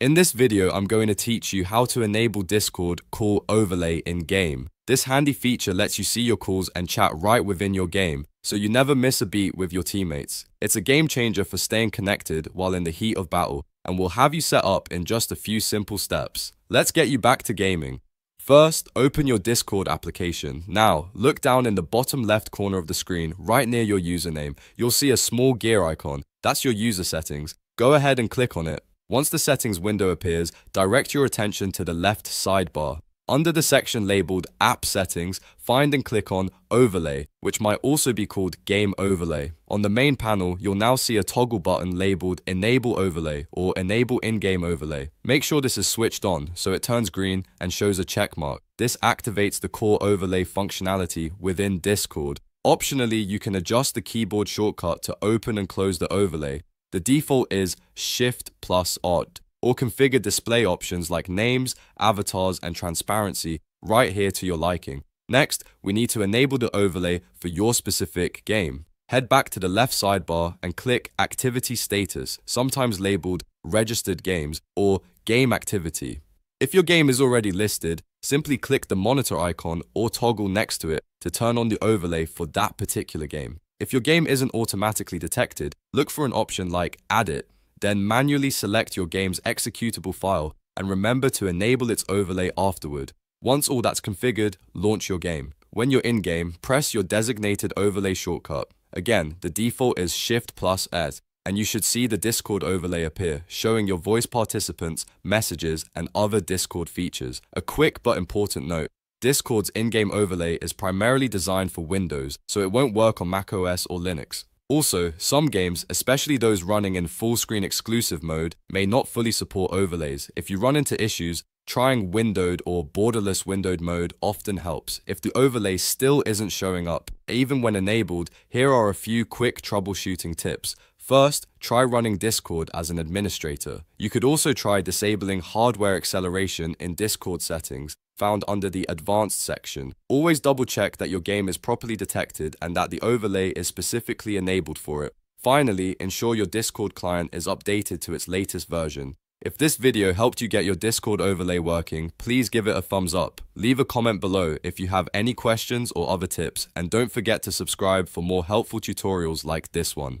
In this video, I'm going to teach you how to enable Discord call overlay in game. This handy feature lets you see your calls and chat right within your game, so you never miss a beat with your teammates. It's a game changer for staying connected while in the heat of battle, and will have you set up in just a few simple steps. Let's get you back to gaming. First, open your Discord application. Now, look down in the bottom left corner of the screen, right near your username. You'll see a small gear icon. That's your user settings. Go ahead and click on it. Once the settings window appears, direct your attention to the left sidebar. Under the section labeled App Settings, find and click on Overlay, which might also be called Game Overlay. On the main panel, you'll now see a toggle button labeled Enable Overlay or Enable In-Game Overlay. Make sure this is switched on so it turns green and shows a check mark. This activates the core overlay functionality within Discord. Optionally, you can adjust the keyboard shortcut to open and close the overlay. The default is Shift plus Odd, or configure display options like names, avatars, and transparency right here to your liking. Next, we need to enable the overlay for your specific game. Head back to the left sidebar and click Activity Status, sometimes labeled Registered Games or Game Activity. If your game is already listed, simply click the monitor icon or toggle next to it to turn on the overlay for that particular game. If your game isn't automatically detected, look for an option like Add It, then manually select your game's executable file and remember to enable its overlay afterward. Once all that's configured, launch your game. When you're in game, press your designated overlay shortcut. Again, the default is Shift plus S, and you should see the Discord overlay appear, showing your voice participants, messages, and other Discord features. A quick but important note Discord's in game overlay is primarily designed for Windows, so it won't work on macOS or Linux. Also, some games, especially those running in full screen exclusive mode, may not fully support overlays. If you run into issues, trying windowed or borderless windowed mode often helps. If the overlay still isn't showing up, even when enabled, here are a few quick troubleshooting tips. First, try running Discord as an administrator. You could also try disabling hardware acceleration in Discord settings found under the Advanced section. Always double check that your game is properly detected and that the overlay is specifically enabled for it. Finally, ensure your Discord client is updated to its latest version. If this video helped you get your Discord overlay working, please give it a thumbs up. Leave a comment below if you have any questions or other tips, and don't forget to subscribe for more helpful tutorials like this one.